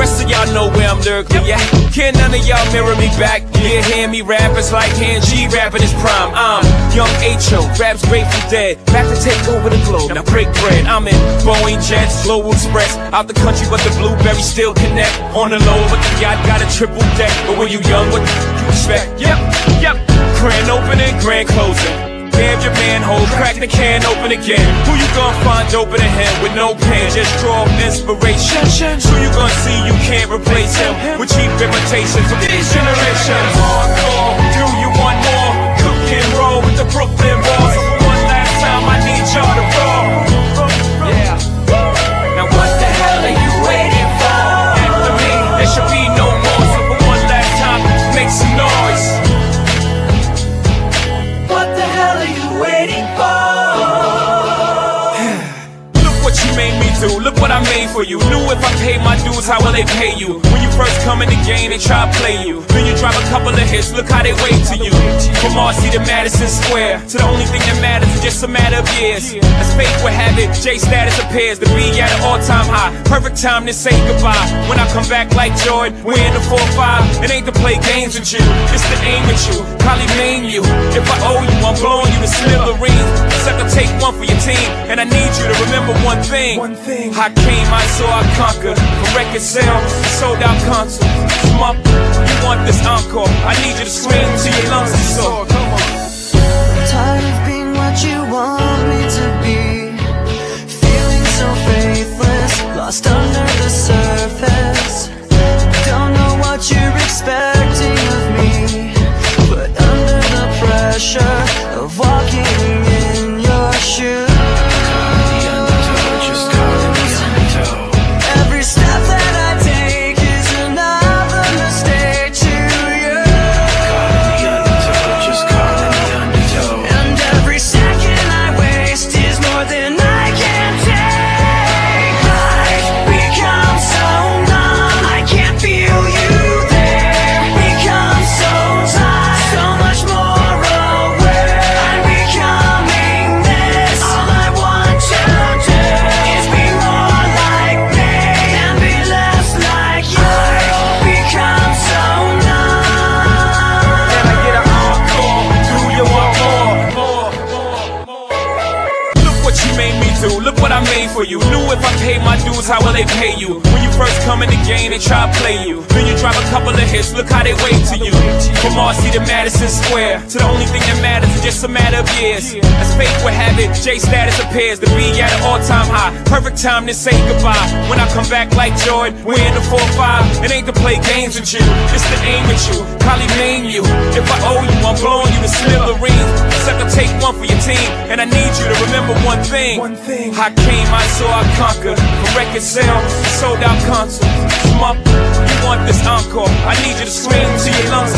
Rest of y'all know where I'm lyrically. Can none of y'all mirror me back? Yeah, hear me rap, it's like hand G rapping his prime. I'm young H.O., raps Grateful Dead. Back to take over the globe, now break bread. I'm in Boeing Jets, Global Express. Out the country, but the blueberries still connect. On the low, but the yacht got a triple deck. But when you young, what you expect? Yep, yep. Grand opening, grand closing. Damn your manhole, crack the can open again. Who you gonna find open a him with no pen? Just draw inspiration. Who you gonna see you can't replace him with cheap imitations from these generations? Hardcore, for you. Knew if I paid my dues, how will they pay you? When you first come in the game, they try to play you. Then you drop a couple of hits, look how they wait to you. From Marcy to Madison Square, to the only thing that matters is just a matter of years. As fate would have it, J status appears to be at an all time high. Perfect time to say goodbye. When I come back like Jordan, we're in the 4-5. It ain't to play games with you, it's to aim at you. Probably maim you. If I owe you, I'm blowing you to smithereens. Sucker, one for your team, and I need you to remember one thing. One thing. I came, I saw, I conquered. From record sales, sold out concerts. Come up, you want this encore? I need you to scream till your lungs are sore. Come on. Tired of being what you want me to be. Feeling so faithless, lost under the surface. Don't know what you're expecting of me, but under the pressure of walking do. Look what I made for you. Knew if I paid my dues, how will they pay you? When you first come in the game, they try to play you. Then you drop a couple of hits. Look how they wait to you. From Marcy to Madison Square, to the only thing that matters is just a matter of years. As fate would have it, J status appears to be at an all-time high. Perfect time to say goodbye. When I come back like Jordan, we're in the 4-5. It ain't to play games with you, it's to aim at you. Probably maim you. If I owe you, I'm blowing you to smithereens. Sucker, take one for your team, and I need you to remember one thing. Thing. I came, I saw, I conquered. From record sales, sold out concerts. Up, you want this encore? I need you to scream till your lungs.